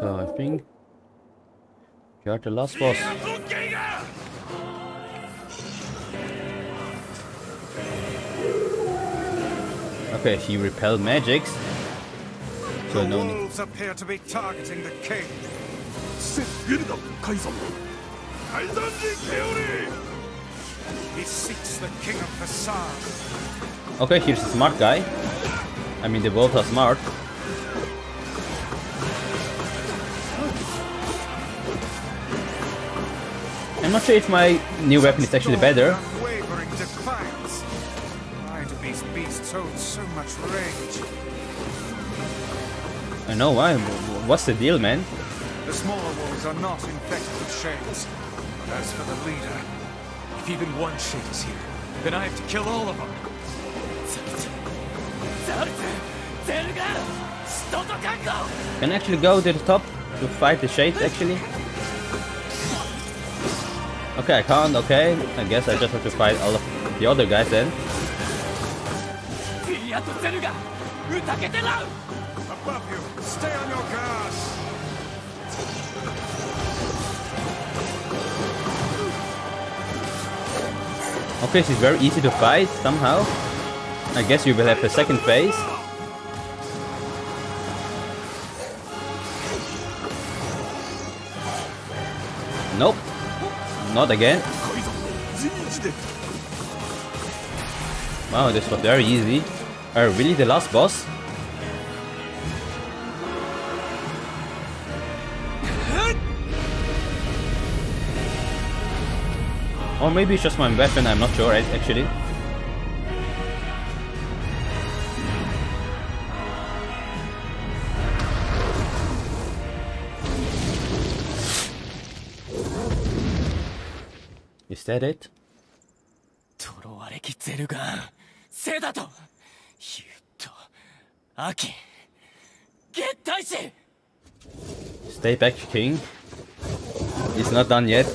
So I think you're the last boss. Okay, he repelled magics. So The no need. wolves appear to be targeting the king. He seeks the king of Hassan. Okay, here's a smart guy. I mean, the wolves are smart. I'm not sure if my new weapon is actually better. Unwavering defiance. Why do these beasts hold so much rage? I know why. What's the deal, man? The smaller wolves are not infected with shades. But as for the leader, If even one shade is here, then I have to kill all of them. Can I actually go to the top to fight the shades, actually? Okay, I can't, okay. I guess I just have to fight all of the other guys then. above you, stay on your guard. Okay, she's very easy to fight, somehow. I guess you will have a second phase. Nope. Not again. Wow, this was very easy. Are you really the last boss? Or maybe it's just my weapon, I'm not sure actually. Is that it? トロワレキゼルガンセダとユッとアキ月大使 Stay back, King. It's not done yet.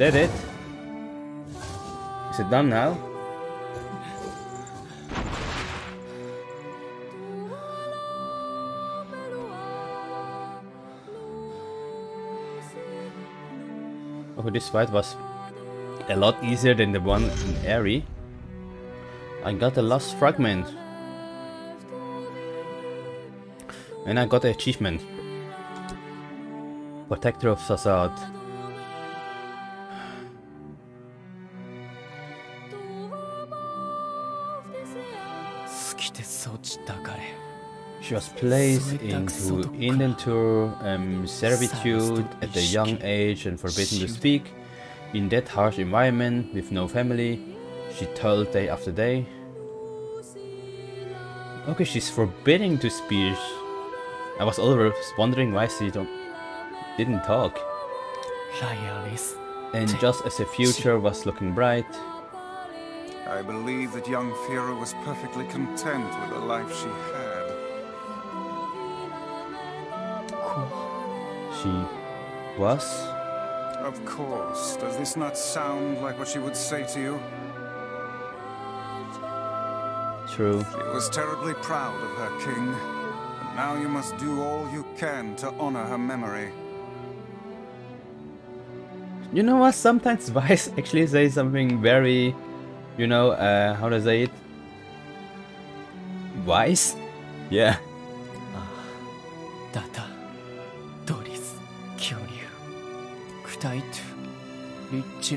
That it? Is it done now? Oh, this fight was a lot easier than the one in Aerie. I got the last fragment. And I got the achievement. Protector of Façade. was placed into indenture um, and servitude at a young age and forbidden to speak. In that harsh environment, with no family, she told day after day. Okay, she's forbidding to speak. I was always wondering why she don't, didn't talk. And just as her future was looking bright, I believe that young Fyra was perfectly content with the life she had. she was? Of course. Does this not sound like what she would say to you? True. She was terribly proud of her king. And now you must do all you can to honor her memory. You know what? Sometimes Weiss actually says something very, you know, uh, how to say it? Weiss, Yeah. Uh, da, da.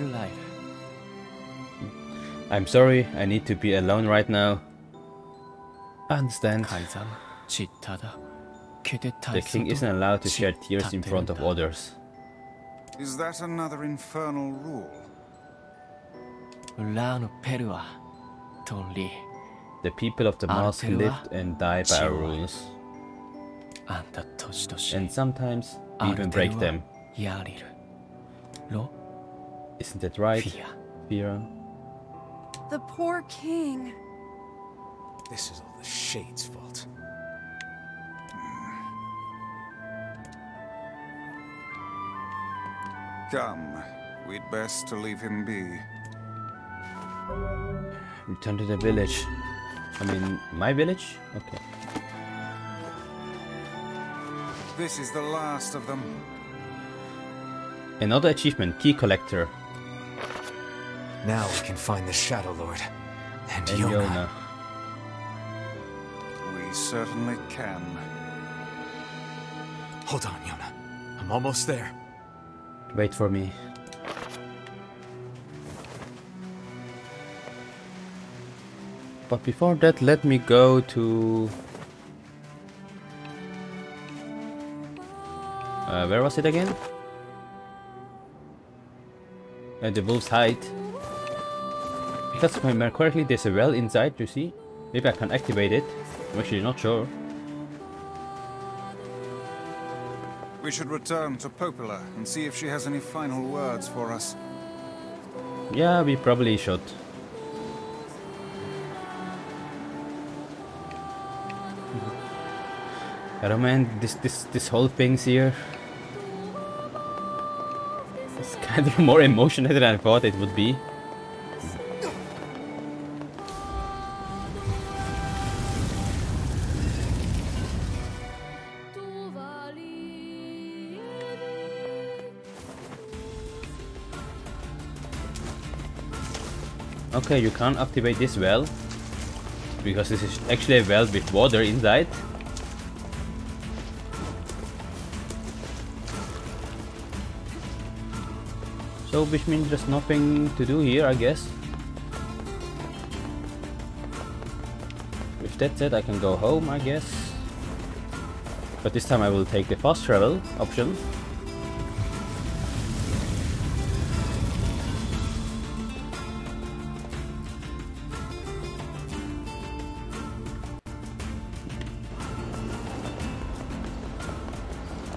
life. Hmm. I'm sorry, I need to be alone right now. Understand. The king isn't allowed to shed tears in front of others. Is that another infernal rule? The people of the mosque live and die by our rules. And sometimes even break them. No, Isn't that right? Fear. Fear. The poor king. This is all the Shade's fault. Come, we'd best to leave him be. Return to the village. I mean, my village? Okay. This is the last of them. Another achievement, Key Collector. Now we can find the Shadow Lord. And, And Yonah. Yonah. We certainly can. Hold on, Yonah. I'm almost there. Wait for me. But before that, let me go to... Uh, where was it again? Uh, the Wolf's Hide. Because if I remember correctly, there's a well inside, you see? Maybe I can activate it. I'm actually not sure. We should return to Popola and see if she has any final words for us. Yeah, we probably should. I don't man, this this this whole thing's here. More emotional than I thought it would be. Okay, you can't activate this well because this is actually a well with water inside. So which means there's nothing to do here, I guess. If that's it, I can go home, I guess. But this time I will take the fast travel option.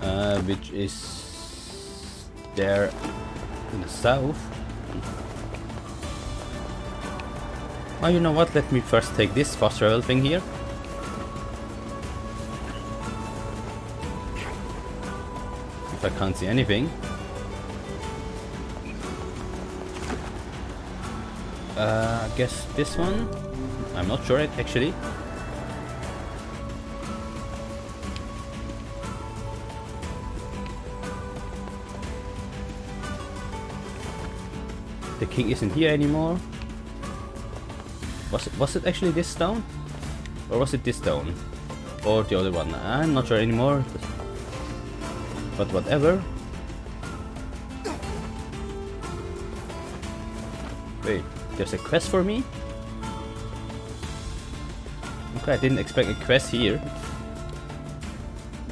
uh, which is there in the south. Oh, you know what? Let me first take this fast travel thing here. If I can't see anything. Uh, I guess this one? I'm not sure actually. The king isn't here anymore. Was it, was it actually this stone? Or was it this stone? Or the other one? I'm not sure anymore. But whatever. Wait, there's a quest for me? Okay, I didn't expect a quest here.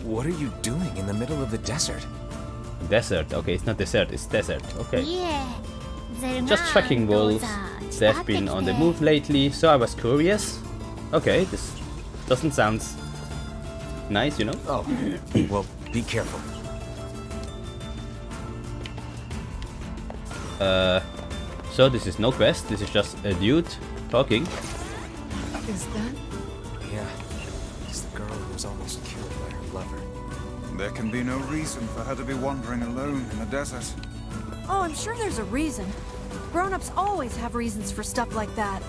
What are you doing in the middle of the desert? Desert, okay, it's not desert, it's desert, okay. Yeah, just tracking wolves. They've been on the move lately, so I was curious. Okay, this doesn't sound nice, you know? Oh, well, be careful. Uh, so this is no quest, this is just a dude talking. Is that? Yeah, it's the girl who was almost killed by her lover. There can be no reason for her to be wandering alone in the desert. Oh, I'm sure there's a reason. Grown-ups always have reasons for stuff like that.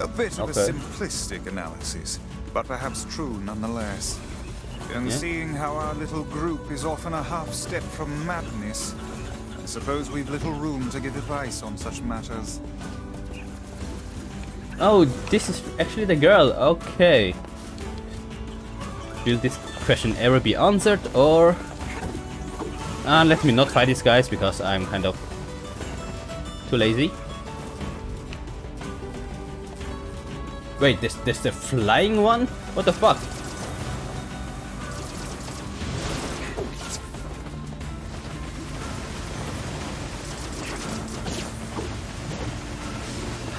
A bit of a simplistic analysis, but perhaps true nonetheless. And Yeah. seeing how our little group is often a half step from madness, I suppose we've little room to give advice on such matters. Oh, this is actually the girl, okay. Will this question ever be answered, or... Uh, let me not fight these guys, because I'm kind of too lazy. Wait, this this the flying one? What the fuck?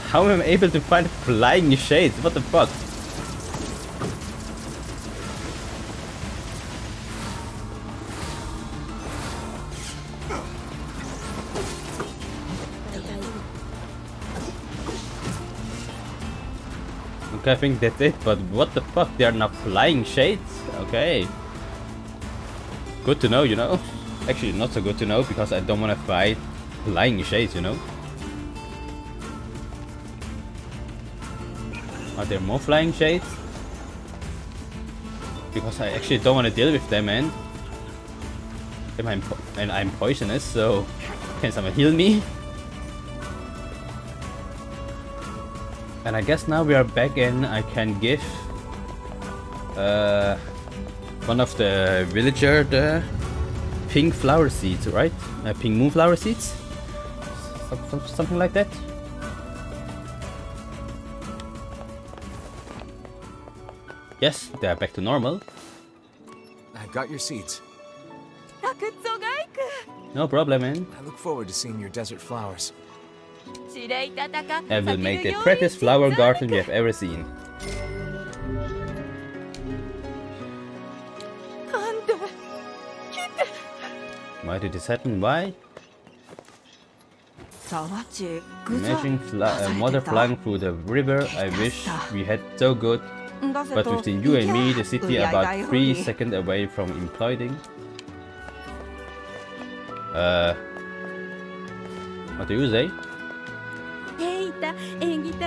How am I able to find flying shades? What the fuck? Okay, I think that's it, but what the fuck? They are not flying shades? Okay. Good to know, you know? Actually, not so good to know because I don't want to fight flying shades, you know? Are there more flying shades? Because I actually don't want to deal with them and, I'm, and I'm poisonous, so can someone heal me? And I guess now we are back in, I can give uh, one of the villager the pink flower seeds, right? Uh, pink moonflower seeds? something like that? Yes, they are back to normal. I've got your seeds. No problem, man. I look forward to seeing your desert flowers. I will make the prettiest flower garden you have ever seen. Why did this happen? Why? Imagine fly, uh, water flying through the river. I wish we had so good. But between you and me, the city about 3 seconds away from imploding. Uh, what do you say?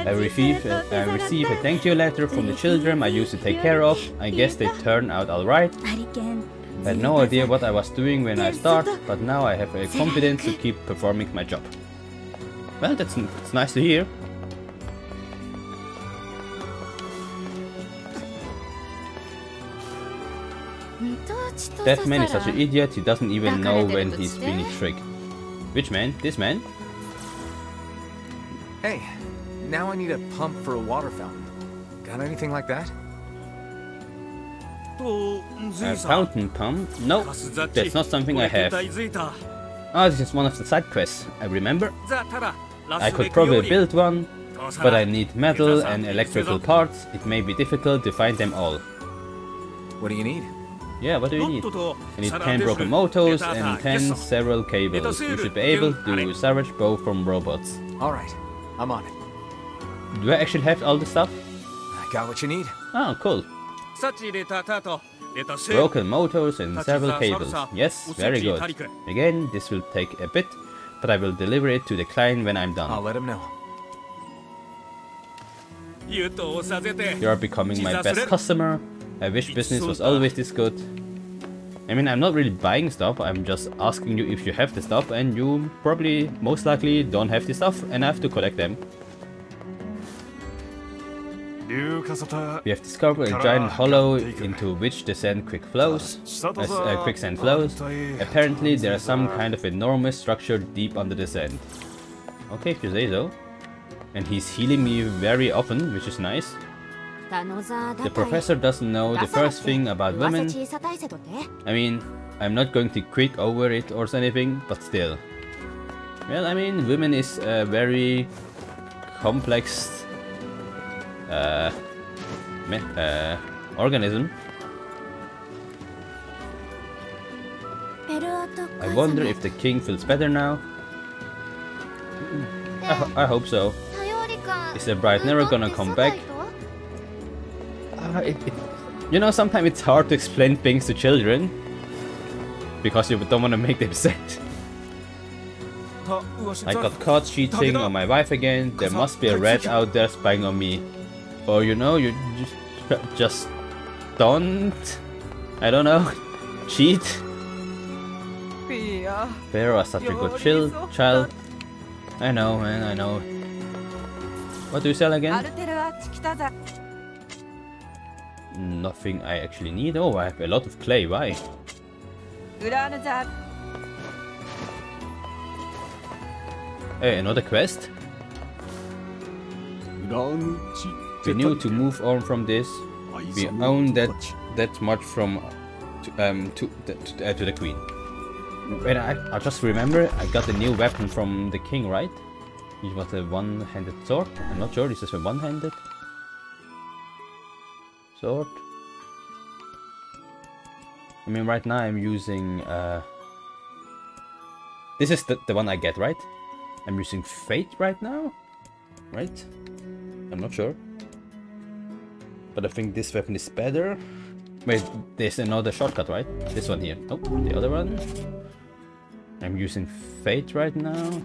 I received, uh, I received a thank you letter from the children I used to take care of. I guess they turned out alright. I had no idea what I was doing when I started, but now I have a confidence to keep performing my job. Well, that's, that's nice to hear. That man is such an idiot, he doesn't even know when he's being tricked. Which man? This man? Hey, now I need a pump for a water fountain. Got anything like that? A fountain pump? No, that's not something I have. Ah, this is one of the side quests, I remember. I could probably build one, but I need metal and electrical parts. It may be difficult to find them all. What do you need? Yeah, what do you need? I need 10 broken motors and 10 several cables. You should be able to salvage both from robots. Alright, I'm on it. Do I actually have all the stuff? I got what you need. Oh, cool. Broken motors and several cables. Yes, very good. Again, this will take a bit, but I will deliver it to the client when I'm done. I'll let him know. You are becoming my best customer. I wish business was always this good. I mean, I'm not really buying stuff, I'm just asking you if you have the stuff, and you probably, most likely, don't have the stuff, and I have to collect them. We have discovered a giant hollow into which the sand quick flows, as uh, quicksand flows. Apparently, there is some kind of enormous structure deep under the sand. Okay, if you say so. And he's healing me very often, which is nice. The professor doesn't know the first thing about women. I mean, I'm not going to quit over it or anything, but still. Well, I mean, women is a very complex uh, uh, organism. I wonder if the king feels better now. I, ho I hope so. Is the bride never gonna come back? It, it, you know, sometimes it's hard to explain things to children because you don't want to make them sad. I got caught cheating on my wife again. There must be a rat out there spying on me. Or you know, you just, just don't. I don't know. Cheat. Pharaoh is such a good chill child. I know, man. I know. What do you sell again? Nothing I actually need. Oh, I have a lot of clay. Why? Hey, another quest? We need to move on from this. We own that that much from to, um to to, uh, to the queen. Wait, I, I just remember I got a new weapon from the king, right? It was a one-handed sword. I'm not sure. This is a one-handed sword. I mean, right now I'm using. Uh, this is the the one I get, right? I'm using Fate right now, right? I'm not sure. But I think this weapon is better. Wait, there's another shortcut, right? This one here. Oh, the other one. I'm using Fate right now.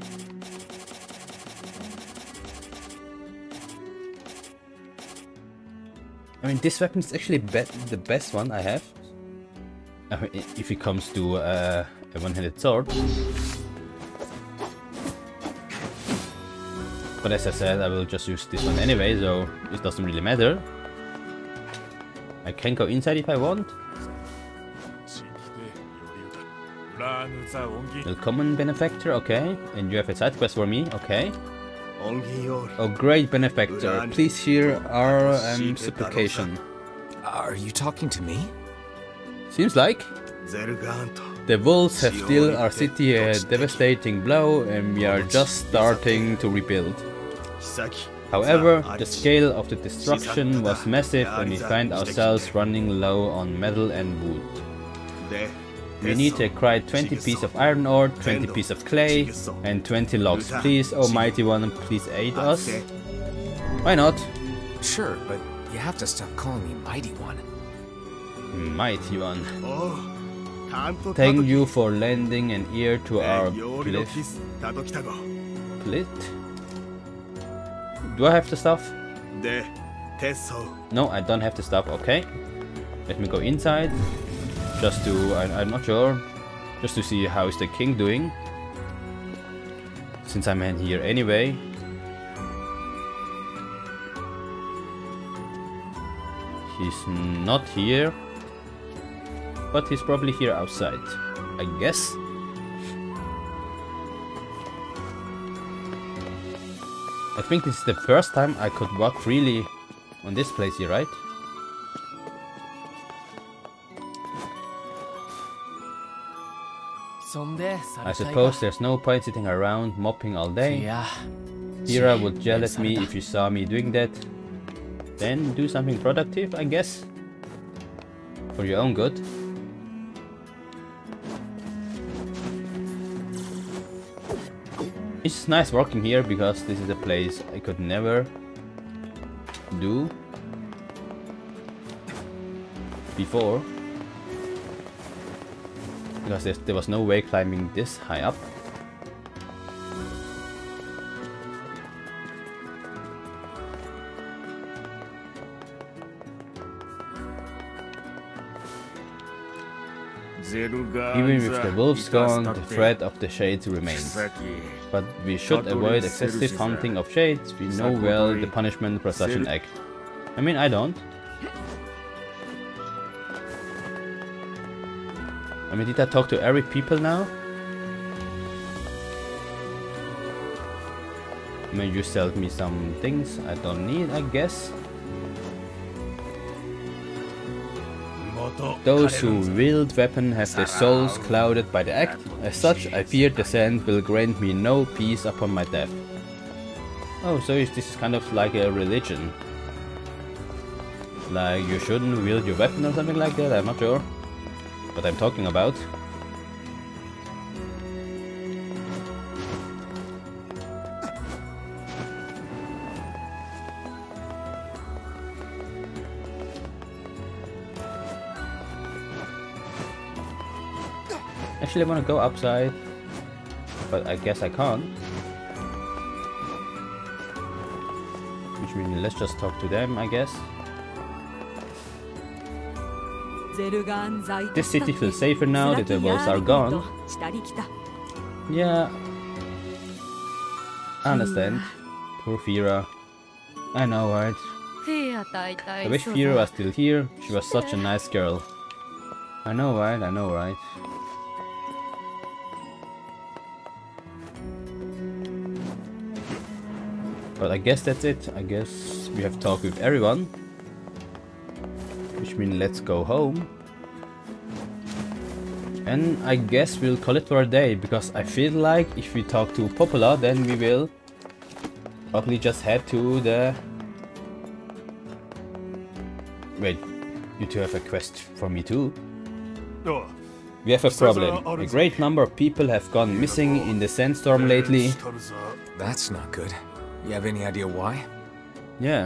I mean, this weapon is actually be the best one I have. I mean, if it comes to uh, a one-handed sword. But as I said, I will just use this one anyway, so it doesn't really matter. I can go inside if I want. The common benefactor, okay. And you have a side quest for me, okay. Oh, great benefactor, please hear our um, supplication. Are you talking to me? Seems like the wolves have dealt our city a devastating blow and we are just starting to rebuild. However, the scale of the destruction was massive and we find ourselves running low on metal and wood. We need to acquire 20 pieces of iron ore, 20 pieces of clay, and 20 logs. Please, Almighty One, please aid us. Why not? Sure, but you have to stop calling me Mighty One. Mighty One. Thank you for lending an ear to our plight. Plit? Do I have the stuff? No, I don't have the stuff. Okay. Let me go inside. Just to, I, I'm not sure. Just to see how is the king doing. Since I'm in here anyway. He's not here. But he's probably here outside. I guess. I think this is the first time I could walk freely on this place here, right? I suppose there's no point sitting around mopping all day. Fyra would yell at me if you saw me doing that. Then do something productive, I guess. For your own good. It's nice working here because this is a place I could never do before. Because there was no way climbing this high up. Even with the wolves gone, the threat of the shades remains. But we should avoid excessive hunting of shades. We know well the punishment for such an act. I mean, I don't. I mean, did I talk to every people now? I mean, you sell me some things I don't need, I guess. Those who wield weapon have their souls clouded by the act. As such, I fear the sand will grant me no peace upon my death. Oh, so is this kind of like a religion? Like you shouldn't wield your weapon or something like that? I'm not sure. What I'm talking about. Actually, I want to go upside, but I guess I can't. Which means let's just talk to them, I guess. This city feels safer now that the wolves are gone. Yeah. I understand. Poor Fyra. I know, right? I wish Fyra was still here. She was such a nice girl. I know, right? I know, right? But I guess that's it. I guess we have talked with everyone. Which means let's go home. And I guess we'll call it for a day, because I feel like if we talk to Popola, then we will probably just head to the... Wait, you two have a quest for me too? We have a problem. A great number of people have gone missing in the sandstorm lately. That's not good. You have any idea why? Yeah.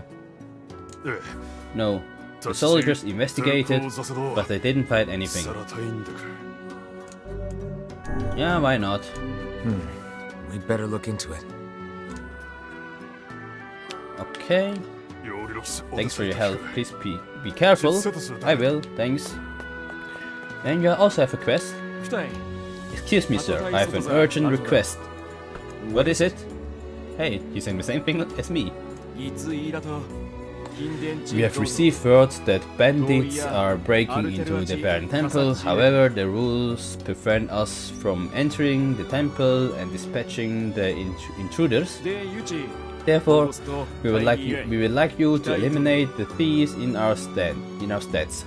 No. The soldiers investigated, but they didn't find anything. Yeah, why not? Hmm. We'd better look into it. Okay. Thanks for your help. Please be, be careful. I will, thanks. And you also have a quest. Excuse me, sir. I have an urgent request. What is it? Hey, you saying the same thing as me. We have received word that bandits are breaking into the Barren Temple, however the rules prevent us from entering the temple and dispatching the intruders. Therefore, we would like you, we would like you to eliminate the thieves in our stead. in our steads.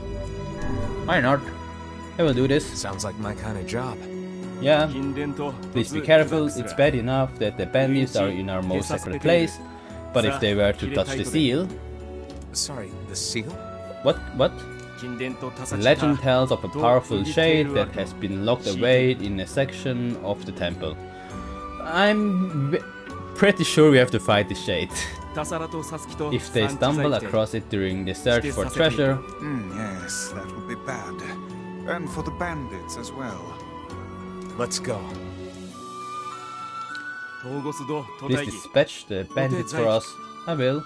Why not? I will do this. Sounds like my kind of job. Yeah. Please be careful, it's bad enough that the bandits are in our most sacred place, but if they were to touch the seal, Sorry, the seal? What? What? Legend tells of a powerful shade that has been locked away in a section of the temple. I'm pretty sure we have to fight the shade. if they stumble across it during the search for treasure... Mm, yes, that would be bad. And for the bandits as well. Let's go. Please dispatch the bandits for us. I will.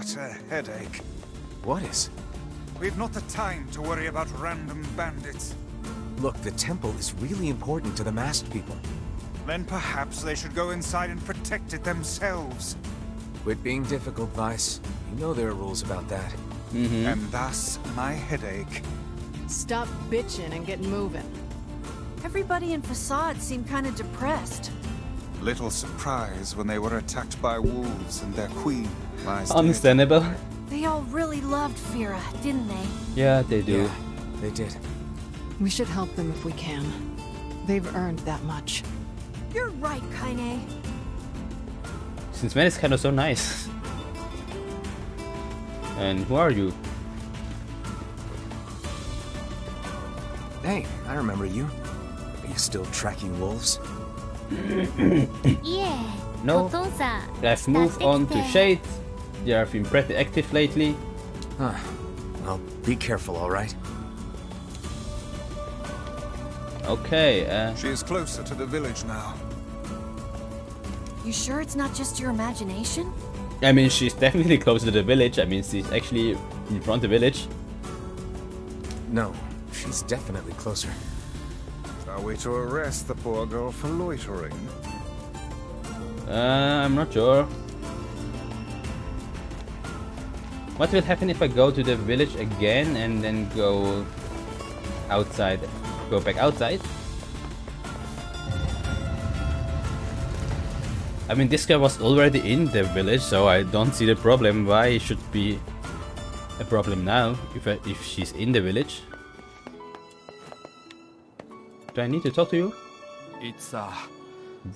What a headache. What is? We've not the time to worry about random bandits. Look, the temple is really important to the masked people. Then perhaps they should go inside and protect it themselves. Quit being difficult, Weiss. You know there are rules about that. Mm-hmm. And thus, my headache. Stop bitching and get moving. Everybody in Facade seemed kind of depressed. Little surprise when they were attacked by wolves and their queen lies dead. Understandable. They all really loved Fyra, didn't they? Yeah, they do. Yeah, they did. We should help them if we can. They've earned that much. You're right, Kaine. Since when is of so nice? And who are you? Hey, I remember you. Are you still tracking wolves? yeah. No. Let's move on to Shade they have been pretty active lately. Huh. Well, be careful, alright? Okay, uh, She is closer to the village now. You sure it's not just your imagination? I mean, she's definitely close to the village. I mean, she's actually in front of the village. No, she's definitely closer. Are we to arrest the poor girl for loitering? Uh, I'm not sure. What will happen if I go to the village again and then go outside? Go back outside? I mean, this guy was already in the village, so I don't see the problem. Why it should be a problem now if I, if she's in the village? Do I need to talk to you? It's uh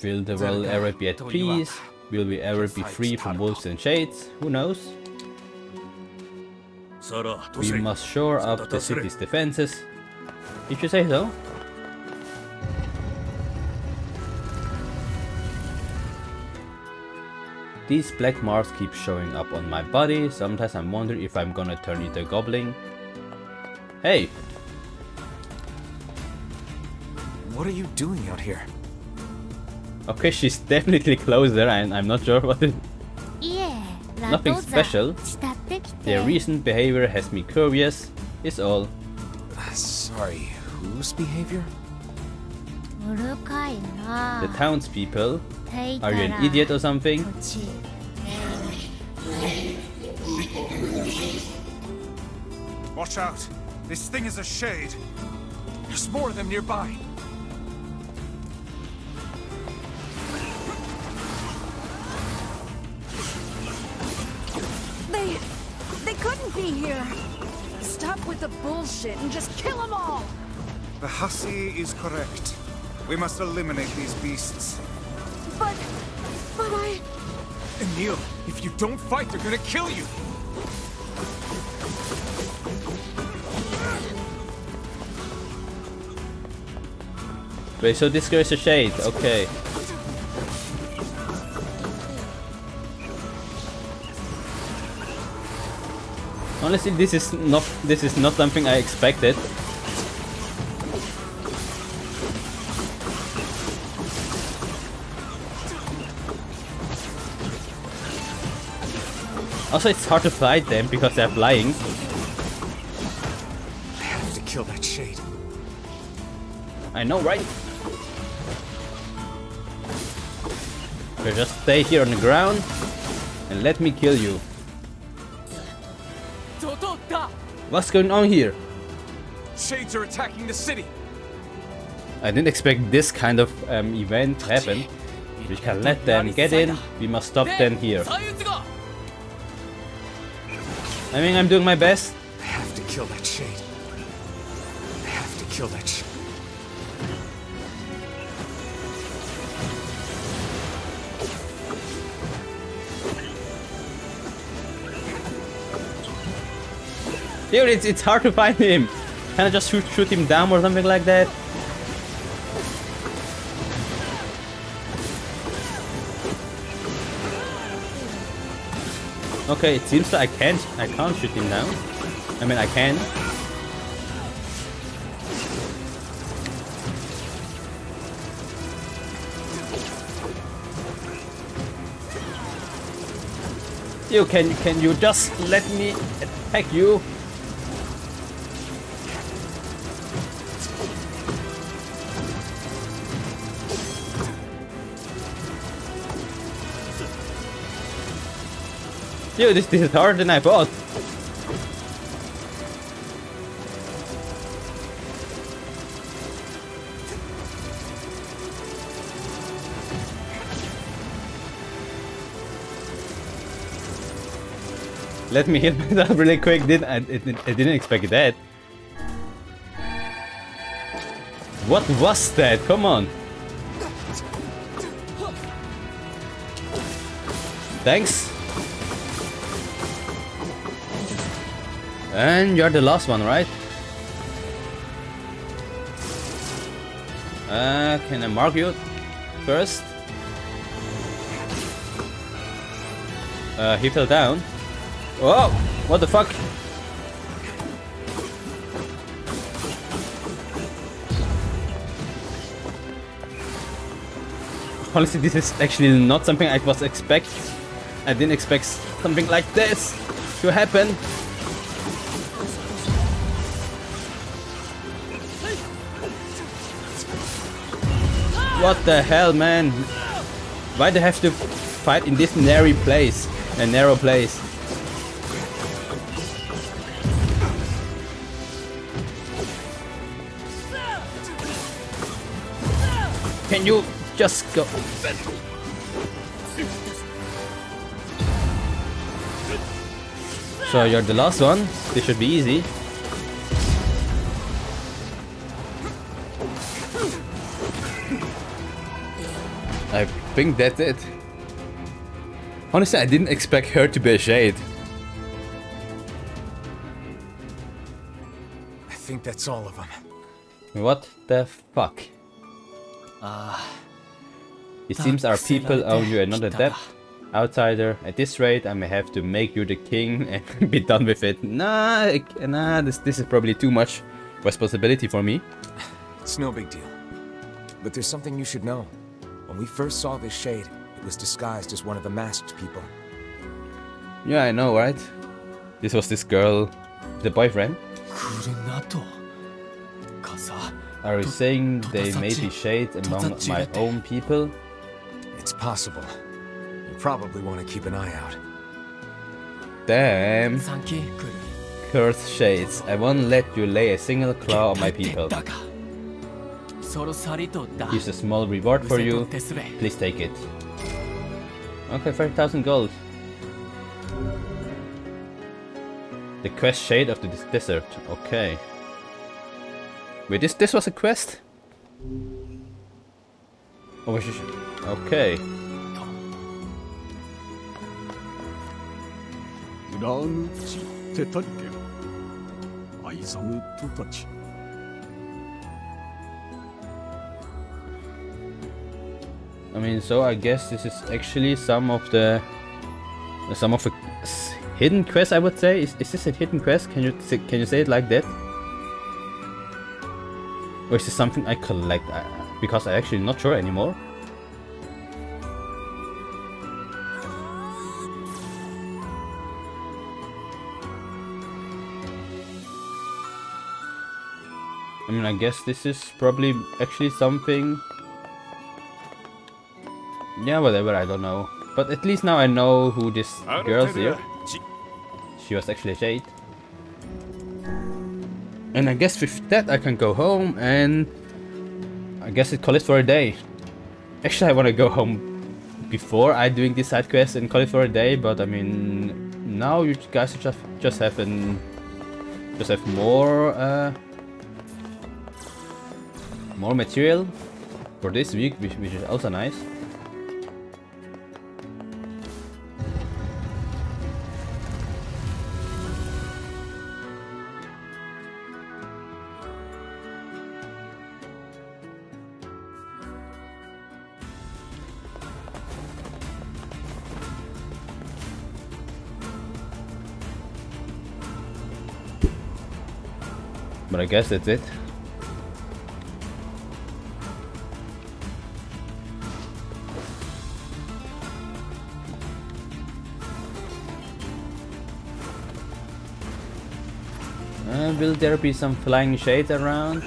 Will the world ever be at peace? Will we ever be free from wolves and shades? Who knows? We must shore up the city's defenses. If you say so. These black marks keep showing up on my body. Sometimes I wonder if I'm gonna turn into a goblin. Hey! What are you doing out here? Okay, she's definitely close there and I'm not sure what it... Yeah, Nothing special. Their recent behavior has me curious, is all. Sorry, whose behavior? The townspeople? Are you an idiot or something? Watch out! This thing is a shade! There's more of them nearby! Bullshit and just kill them all! The hussy is correct. We must eliminate these beasts. But. but I. Emil, if you don't fight, they're gonna kill you. Wait, so this girl is a shade. Okay. Honestly, this is not this is not something I expected. Also, it's hard to fight them because they're flying. I have to kill that shade. I know, right? So just stay here on the ground and let me kill you. What's going on here? Shades are attacking the city. I didn't expect this kind of um, event happen. We can let them get in. We must stop them here. I mean, I'm doing my best. I have to kill that shade. I have to kill that shade. Dude, it's, it's hard to find him. Can I just shoot, shoot him down or something like that? Okay, it seems that I can't I can't shoot him down. I mean I can. You can can you just let me attack you? Dude, this, this is harder than I thought. Let me hit myself really quick. Didn't I, it, I didn't expect that. What was that? Come on. Thanks. And you're the last one, right? Uh, can I mark you first? Uh, he fell down. Oh, what the fuck? Honestly, this is actually not something I was expect. I didn't expect something like this to happen. What the hell, man? Why they have to fight in this narrow place? A narrow place. Can you just go? So you're the last one. This should be easy. Think that's it. Honestly, I didn't expect her to be a shade. I think that's all of them. What the fuck? Ah. It seems our people owe you another debt. Outsider, at this rate, I may have to make you the king and be done with it. Nah, nah, this, this is probably too much responsibility for me. It's no big deal. But there's something you should know. When we first saw this shade, it was disguised as one of the masked people. Yeah, I know, right? This was this girl, the boyfriend. Are you saying they made the shade among my own people? It's possible. You probably want to keep an eye out. Damn. Cursed shades, I won't let you lay a single claw on my people. Here's a small reward for you. Please take it. Okay, 30,000 gold. The quest Shade of the Desert. Okay. Wait, this, this was a quest? Oh, okay. Okay. I mean, so I guess this is actually some of the some of the hidden quest, I would say. Is, is this a hidden quest? Can you can you say it like that? Or is this something I collect? I, because I'm actually not sure anymore. I mean, I guess this is probably actually something. Yeah, whatever, I don't know. But at least now I know who this girl is. She was actually a Shade. And I guess with that I can go home and I guess it call it for a day. Actually I want to go home before I doing this side quest and call it for a day, but I mean now you guys just just have an just have more uh, more material for this week, which, which is also nice. I guess that's it. Uh, will there be some flying shades around?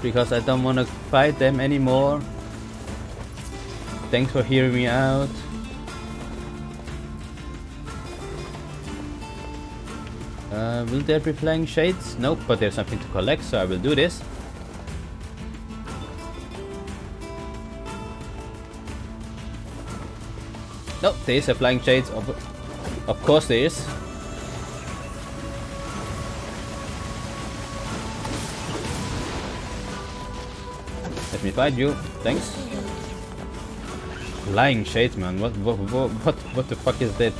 Because I don't want to fight them anymore. Thanks for hearing me out. Uh, will there be flying shades? Nope, but there's something to collect, so I will do this. Nope, there is a flying shades. Of, of course there is. Let me find you. Thanks. Flying shades, man. What, what, what, what, what the fuck is that?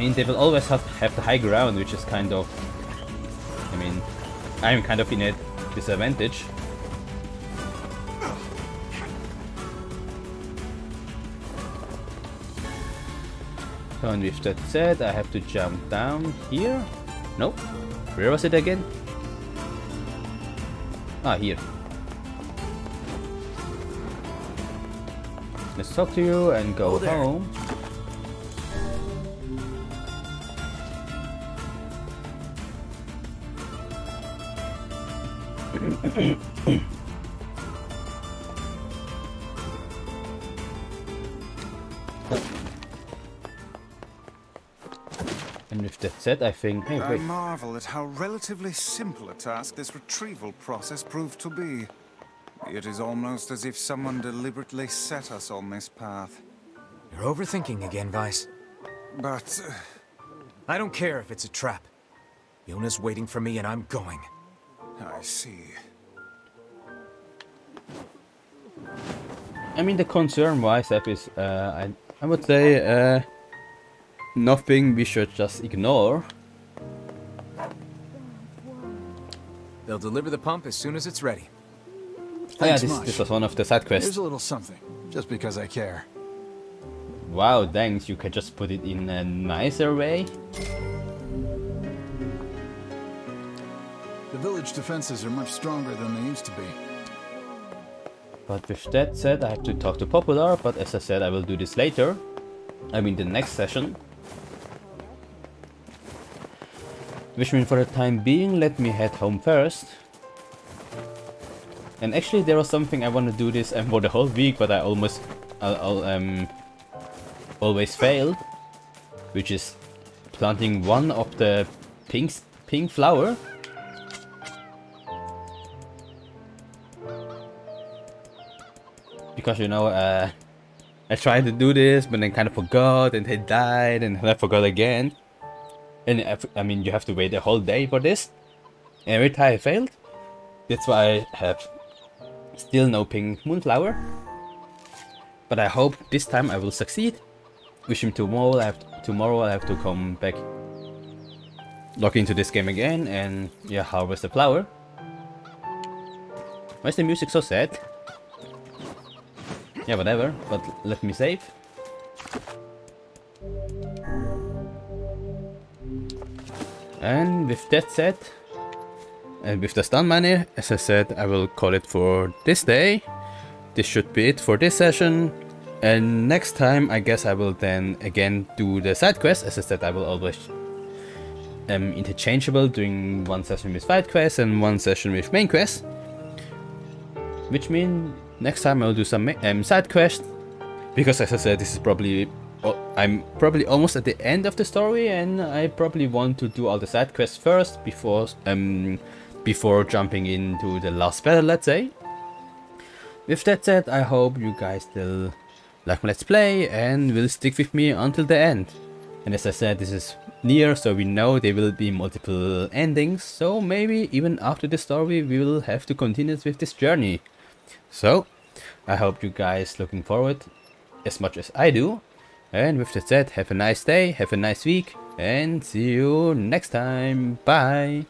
I mean, they will always have, have the high ground, which is kind of... I mean, I'm kind of in a disadvantage. So, and with that said, I have to jump down here? Nope. Where was it again? Ah, here. Let's talk to you and go home. And with that said, I think... Hey, I marvel at how relatively simple a task this retrieval process proved to be. It is almost as if someone deliberately set us on this path. You're overthinking again, Weiss. But... uh, I don't care if it's a trap. Yonah's waiting for me and I'm going. I see. I mean, the concern Weiss app is, uh, I, I would say, uh, nothing we should just ignore. They'll deliver the pump as soon as it's ready. Oh, yeah, this, much. this was one of the side quests. Here's a little something, just because I care. Wow, thanks, you can just put it in a nicer way. The village defenses are much stronger than they used to be. But with that said, I have to talk to Popola, but as I said, I will do this later. I mean, the next session. Which means for the time being, let me head home first. And actually, there was something I want to do this um, for the whole week, but I almost, I'll, I'll, um, always failed. Which is planting one of the pink, pink flower. Because you know uh, I tried to do this but then kind of forgot and it died and I forgot again. And I, mean you have to wait a whole day for this. And every time I failed that's why I have still no pink moonflower. But I hope this time I will succeed. Which means tomorrow I have tomorrow I have to come back log into this game again and yeah harvest the flower. Why is the music so sad yeah, whatever, but let me save. And with that said, and with the stun money, as I said, I will call it for this day. This should be it for this session. And next time, I guess I will then again do the side quest. As I said, I will always um, interchangeable doing one session with side quest and one session with main quest. Which means next time I'll do some um, side quest. Because as I said, this is probably oh, I'm probably almost at the end of the story, and I probably want to do all the side quests first before um before jumping into the last battle. Let's say. With that said, I hope you guys still like my let's play and will stick with me until the end. And as I said, this is NieR, so we know there will be multiple endings, so maybe even after the story we will have to continue with this journey. So, I hope you guys looking forward as much as I do. And with that said, have a nice day, have a nice week, and see you next time. Bye!